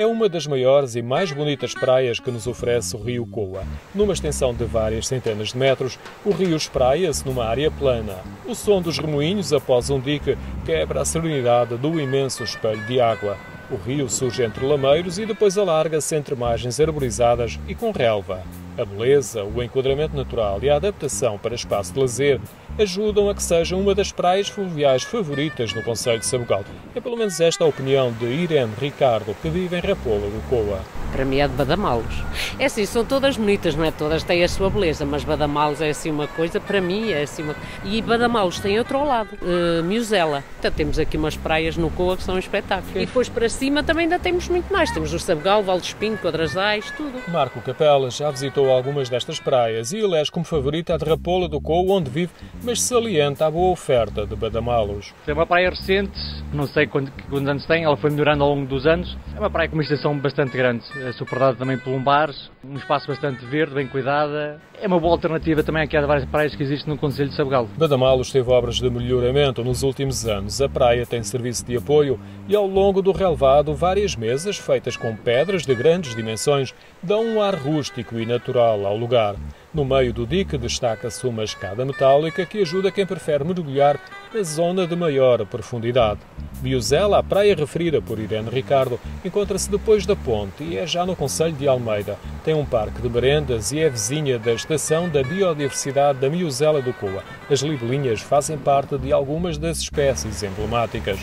é uma das maiores e mais bonitas praias que nos oferece o rio Coa. Numa extensão de várias centenas de metros, o rio espraia-se numa área plana. O som dos remoinhos após um dique quebra a serenidade do imenso espelho de água. O rio surge entre lameiros e depois alarga-se entre margens arborizadas e com relva. A beleza, o enquadramento natural e a adaptação para espaço de lazer ajudam a que seja uma das praias fluviais favoritas no Conselho de Sabugal. É pelo menos esta a opinião de Irene Ricardo, que vive em Rapola do Coa. Para mim é de Badamalos. É assim, são todas bonitas, não é? Todas têm a sua beleza, mas Badamalos é assim uma coisa, para mim é assim uma... E Badamalos tem outro lado, uh, Miuzela. Então temos aqui umas praias no Coa que são um espetáculo. E depois para cima também ainda temos muito mais. Temos o Sabugal, Val de Espinho, Quadrasais, tudo. Marco Capela já visitou algumas destas praias e elege como favorita a de Rapola do Coa, onde vive, mas salienta a boa oferta de Badamalos. É uma praia recente, não sei quantos, quantos anos tem, ela foi melhorando ao longo dos anos. É uma praia com uma extensão bastante grande, suportada também por um bar, um espaço bastante verde, bem cuidada. É uma boa alternativa também aqui a várias praias que existem no Conselho de Sabugal. Badamalos teve obras de melhoramento nos últimos anos. A praia tem serviço de apoio e ao longo do relevado várias mesas feitas com pedras de grandes dimensões dão um ar rústico e natural ao lugar. No meio do dique destaca-se uma escada metálica que ajuda quem prefere mergulhar na zona de maior profundidade. Biozela, a praia referida por Irene Ricardo, encontra-se depois da ponte e é já no Conselho de Almeida. Tem um parque de merendas e é vizinha da Estação da Biodiversidade da Miuzela do Coa. As libelinhas fazem parte de algumas das espécies emblemáticas.